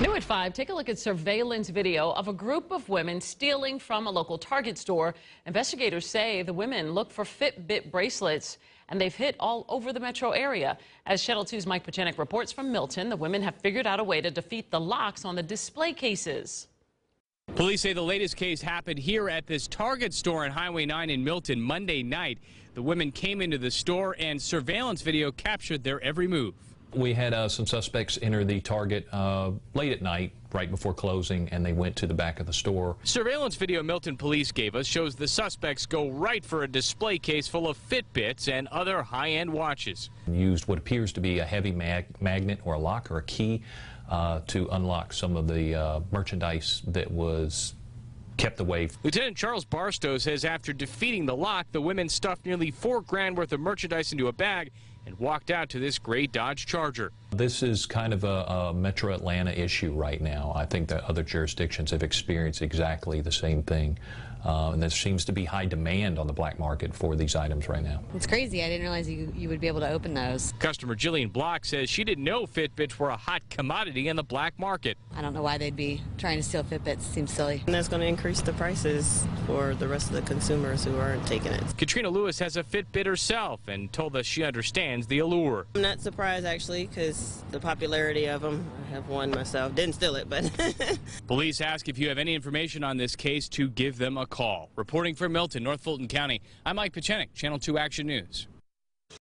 New at 5, take a look at surveillance video of a group of women stealing from a local Target store. Investigators say the women look for Fitbit bracelets, and they've hit all over the metro area. As Channel 2's Mike Petchenik reports from Milton, the women have figured out a way to defeat the locks on the display cases. Police say the latest case happened here at this Target store on Highway 9 in Milton Monday night. The women came into the store and surveillance video captured their every move. We had uh, some suspects enter the Target uh, late at night, right before closing, and they went to the back of the store. Surveillance video Milton police gave us shows the suspects go right for a display case full of Fitbits and other high-end watches. Used what appears to be a heavy mag magnet or a lock or a key uh, to unlock some of the uh, merchandise that was kept away. Lieutenant Charles Barstow says after defeating the lock, the women stuffed nearly four grand worth of merchandise into a bag and walked out to this gray Dodge Charger. This is kind of a, a, Metro Atlanta issue right now. I think that other jurisdictions have experienced exactly the same thing. Uh, and there seems to be high demand on the black market for these items right now. It's crazy. I didn't realize you, you would be able to open those. Customer Jillian Block says she didn't know Fitbits were a hot commodity in the black market. I don't know why they'd be trying to steal Fitbits. Seems silly. And that's going to increase the prices for the rest of the consumers who aren't taking it. Katrina Lewis has a Fitbit herself and told us she understands the allure. I'm not surprised actually because the popularity of them. I have one myself. Didn't steal it, but. Police ask if you have any information on this case to give them a call. Reporting from Milton, North Fulton County, I'm Mike Petchenik, Channel 2 Action News.